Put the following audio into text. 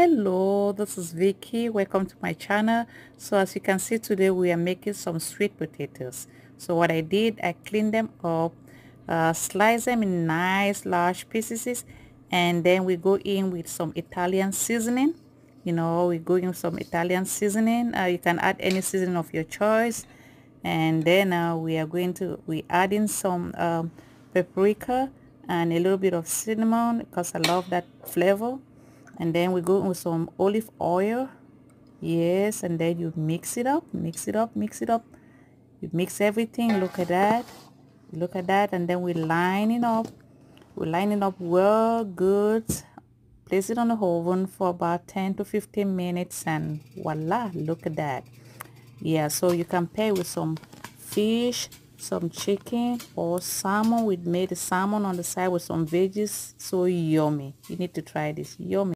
hello this is Vicky. Welcome to my channel. So as you can see today we are making some sweet potatoes. So what I did I cleaned them up uh, slice them in nice large pieces and then we go in with some Italian seasoning. You know we go in some Italian seasoning. Uh, you can add any seasoning of your choice. And then uh, we are going to we add in some um, paprika and a little bit of cinnamon because I love that flavor and then we go with some olive oil. Yes and then you mix it up mix it up mix it up. You mix everything look at that. Look at that and then we line it up. We line it up well good. Place it on the oven for about 10 to 15 minutes and voila look at that. Yeah so you can pair with some fish some chicken or salmon. We made the salmon on the side with some veggies. So yummy. You need to try this. Yummy